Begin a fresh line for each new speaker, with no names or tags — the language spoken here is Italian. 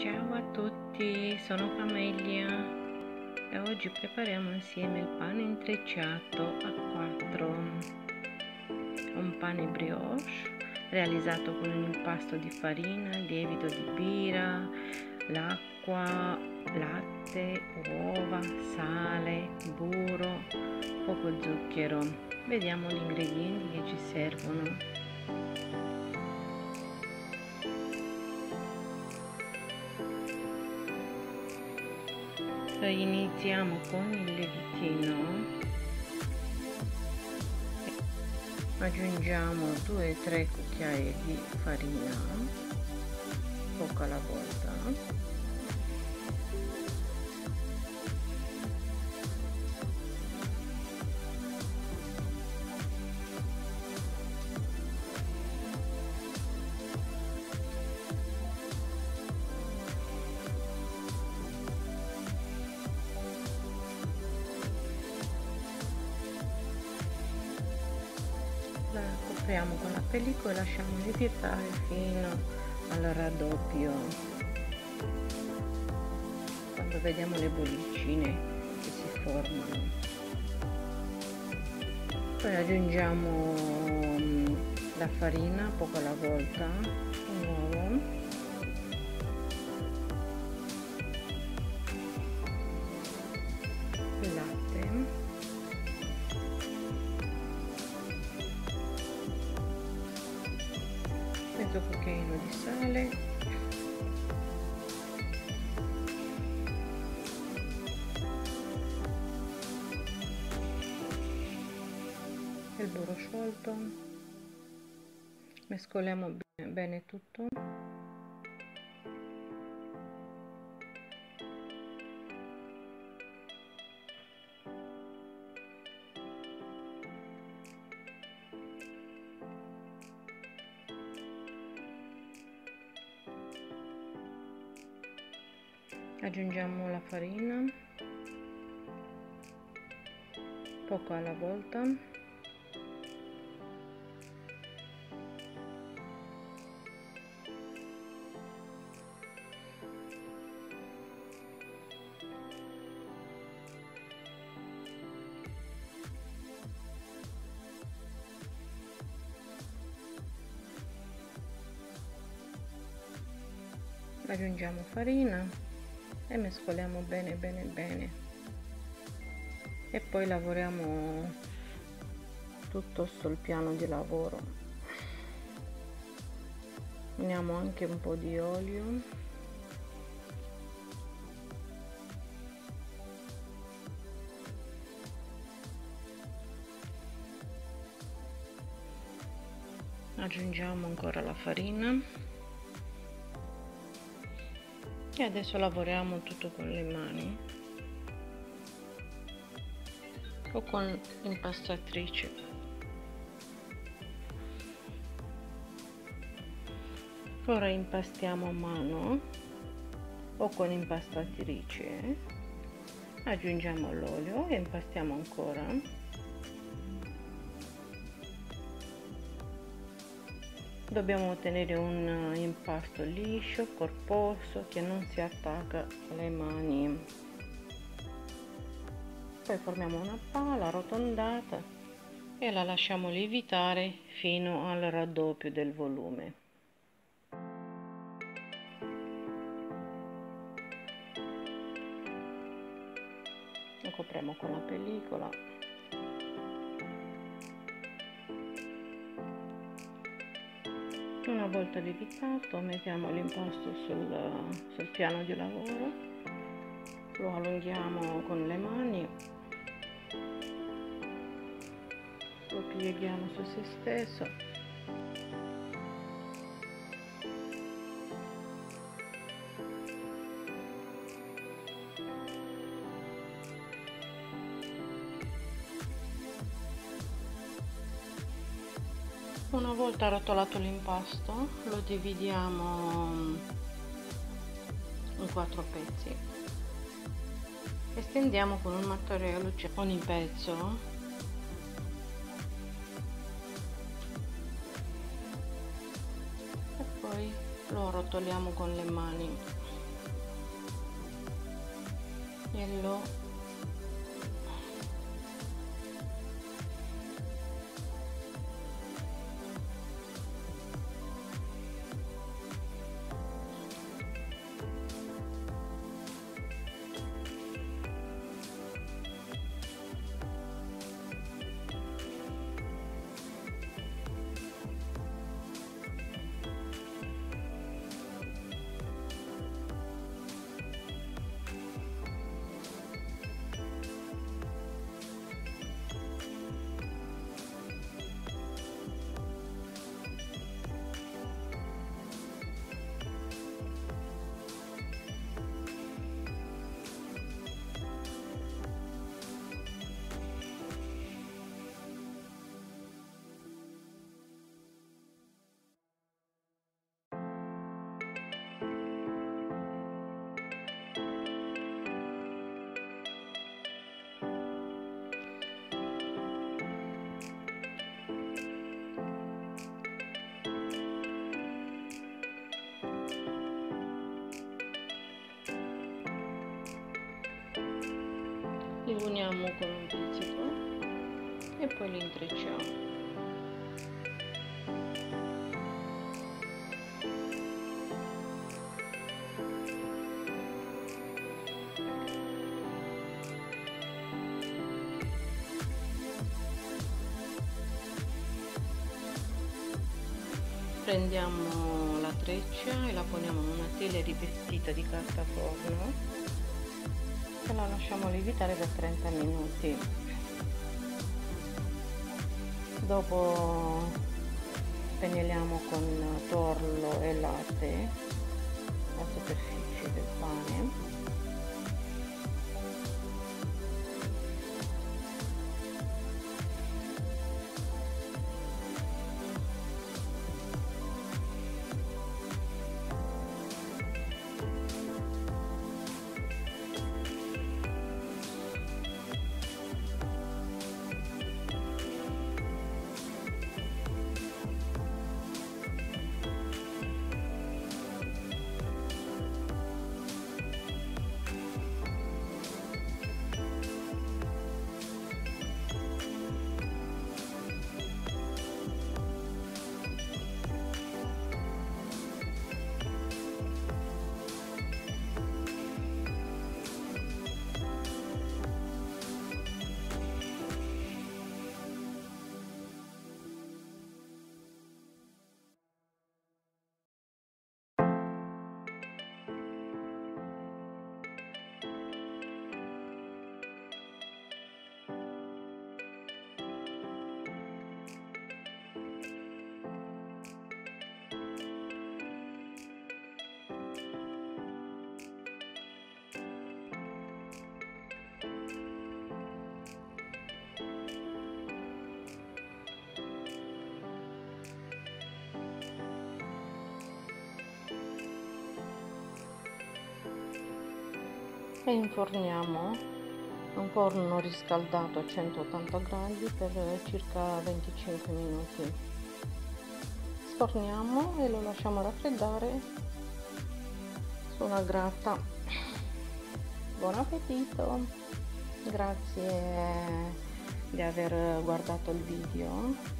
Ciao a tutti, sono Camelia e oggi prepariamo insieme il pane intrecciato a 4. Un pane brioche realizzato con un impasto di farina, lievito di birra, l'acqua, latte, uova, sale, burro, poco zucchero. Vediamo gli ingredienti che ci servono. Iniziamo con il lievitino aggiungiamo 2-3 cucchiai di farina. Poco alla volta copriamo con la pellicola e lasciamo lievitare fino al raddoppio. Quando vediamo le bollicine che si formano. Poi aggiungiamo mm, la farina poco alla volta cucchiaino di sale. Il burro sciolto. Mescoliamo bene tutto aggiungiamo la farina. Poco alla volta. Aggiungiamo farina e mescoliamo bene bene bene. E poi lavoriamo tutto sul piano di lavoro. Uniamo anche un po' di olio. Aggiungiamo ancora la farina e adesso lavoriamo tutto con le mani? O con l'impastatrice. Ora impastiamo a mano o con impastatrice. Aggiungiamo l'olio e impastiamo ancora dobbiamo ottenere un impasto liscio corposo che non si attacca alle mani. Poi formiamo una pala arrotondata e la lasciamo lievitare fino al raddoppio del volume. Lo copriamo con la pellicola una volta lievitato mettiamo l'impasto sul, sul piano di lavoro lo allunghiamo con le mani lo pieghiamo su se stesso una volta rotolato l'impasto lo dividiamo in quattro pezzi. E stendiamo con un mattarello ogni pezzo. E poi lo rotoliamo con le mani. E lo li uniamo con un pizzico e poi li intrecciamo. Prendiamo la treccia e la poniamo in una tela rivestita di carta forno e la lasciamo lievitare per 30 minuti. Dopo pennelliamo con torlo e latte la superficie del pane e inforniamo. Un forno riscaldato a 180 gradi per circa 25 minuti. Sforniamo e lo lasciamo raffreddare su una grata. Buon appetito. Grazie di aver guardato il video